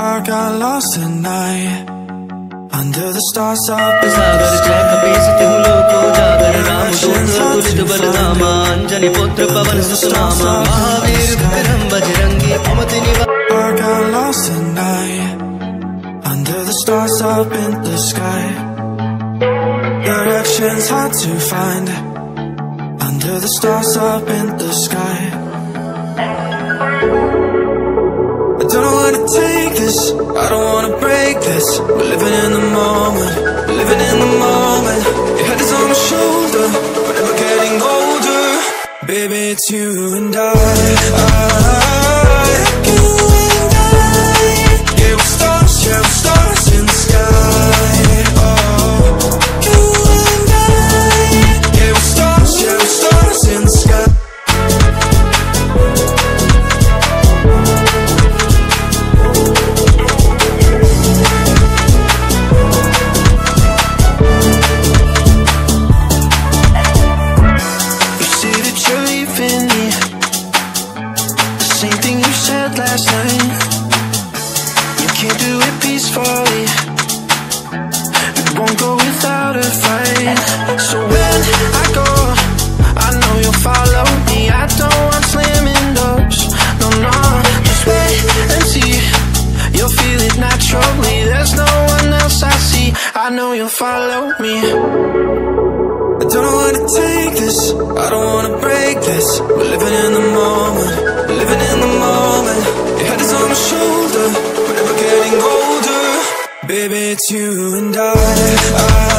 I got lost at night under the stars up in Sagar the जय sky. कपीस तिहु लोको जागर राम गोत्र तुलित बलनामा अंजनी पुत्र पवन सुतनामा महावीर विक्रम बजरंगी कुमति निवार I got lost at night under the stars up in the sky. Directions hard to find under the stars up in the sky. I don't wanna take this. I don't wanna break this. We're living in the moment, We're living in the moment. Your head is on my shoulder, but never getting older. Baby, it's you and I. I you can't do it peacefully. It won't go without a fight. So when I go I know you'll follow me. I don't want slamming doors. No, no Just wait and see. You'll feel it naturally. There's no one else I see. I know you'll follow me. I don't to take this. I don't wanna break this. We're living in Baby, it's you and I. I